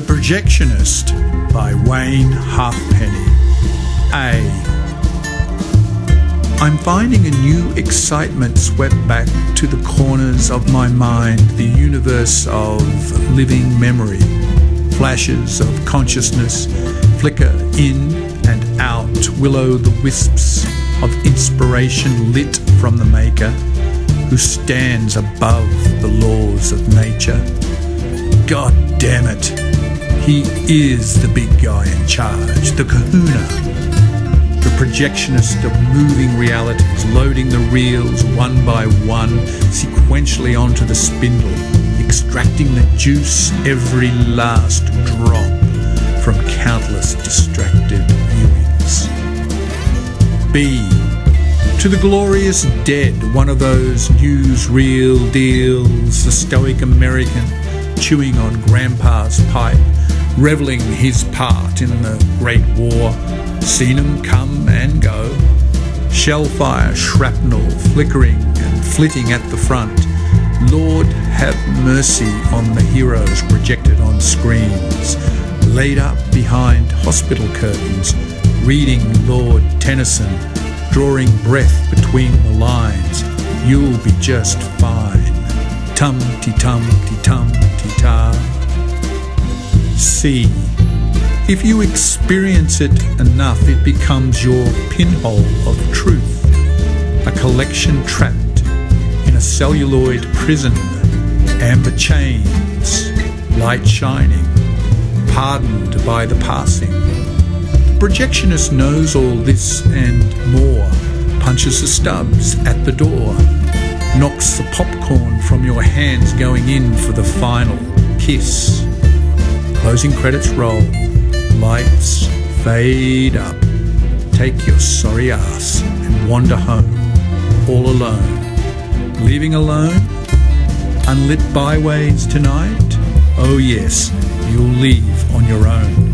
Projectionist by Wayne Halfpenny. A. I'm finding a new excitement swept back to the corners of my mind, the universe of living memory. Flashes of consciousness flicker in and out, willow the wisps of inspiration lit from the Maker, who stands above the laws of nature. God damn it, he is the big guy in charge, the kahuna the projectionist of moving realities, loading the reels one by one sequentially onto the spindle, extracting the juice every last drop from countless distracted viewings. B. To the glorious dead, one of those newsreel deals, the stoic American chewing on grandpa's pipe, reveling his part in the Great War Seen 'em come and go. Shellfire, shrapnel, flickering and flitting at the front. Lord have mercy on the heroes projected on screens, laid up behind hospital curtains, reading Lord Tennyson, drawing breath between the lines. You'll be just fine. Tum ti tum ti tum ti ta. C. If you experience it enough, it becomes your pinhole of truth, a collection trapped in a celluloid prison, amber chains, light shining, pardoned by the passing. The projectionist knows all this and more, punches the stubs at the door, knocks the popcorn from your hands going in for the final kiss. Closing credits roll lights fade up. Take your sorry ass and wander home, all alone. Leaving alone? Unlit byways tonight? Oh, yes, you'll leave on your own.